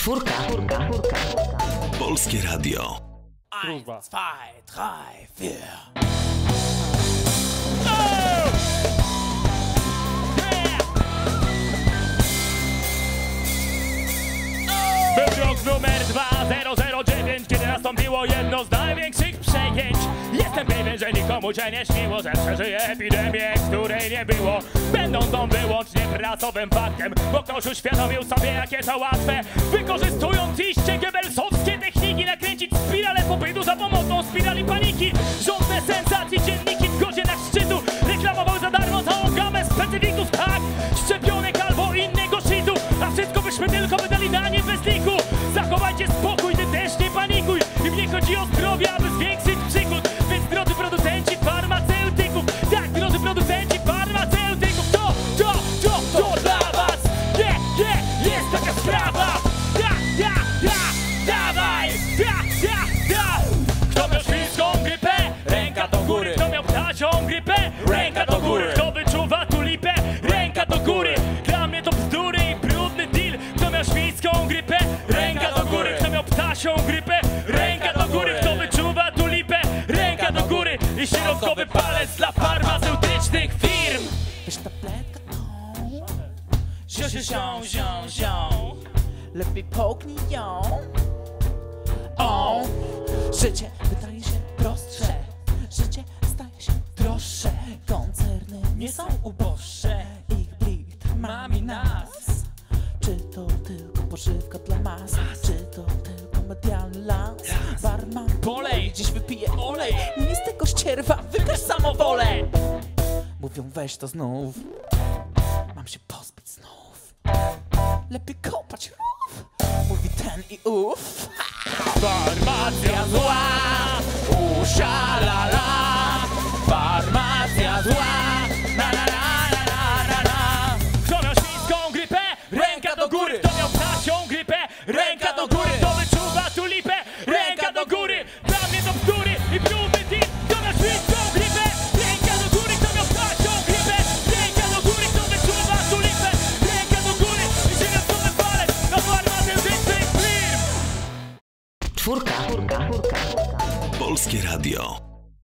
Czwórka. Czwórka. Czwórka. Polskie Radio. Kurwa. zwei, drei, vier. Był rok numer 2009, kiedy nastąpiło jedno z największych przejęć. Jestem pewien, że nikomu się nie śniło, że przeżyje epidemię, której nie było. Będą tą wyłącznie pracowym faktem, bo ktoś uświadomił sobie, jakie to łatwe. Wykorzystując iście gebelsowskie techniki, nakręcić spiralę popytu za pomocą spirali paniki. Rządne sensacje, dzienniki w godzinach szczytu reklamowały za darmo całą gamę specyfików, tak? Szczepionek albo innego shitu, a wszystko byśmy tylko wydali na nie bez liku. Zachowajcie spokój, ty też nie panikuj. I mnie chodzi o zdrowie, aby zwiększyć Ręka do góry. Kto wyczuwa tu lipę? Ręka do góry. Dla mnie to bzdury i brudny deal. Kto miał świńską grypę? Ręka do góry. Kto miał ptasią grypę? Ręka do góry. Kto wyczuwa tu lipę? Ręka do góry. I środkowy palec dla farmaceutycznych firm. Weź tabletkę tą. Zią, zią, zią, zią, zią. Lepiej połknij ją. O, życie wydaje się prostsze. Życie staje się droższe. Nie są uboższe. Ich blit mami nas. Czy to tylko pożywka dla mas? Czy to tylko medialny las? Barman polej, dziś wypije olej. Nie z tego ścierwa, wykaż samowolę. Mówią weź to znów. Mam się pozbyć znów. Lepiej kopać rów. Mówi ten i ów. Czwórka. Czwórka. Polskie Radio.